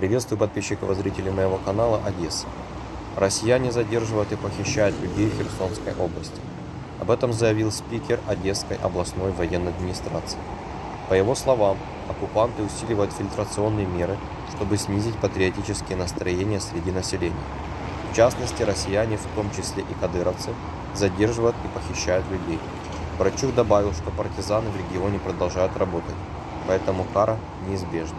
Приветствую подписчиков и зрителей моего канала Одесса. Россияне задерживают и похищают людей в Херсонской области. Об этом заявил спикер Одесской областной военной администрации. По его словам, оккупанты усиливают фильтрационные меры, чтобы снизить патриотические настроения среди населения. В частности, россияне, в том числе и кадыровцы, задерживают и похищают людей. Брачук добавил, что партизаны в регионе продолжают работать, поэтому кара неизбежна.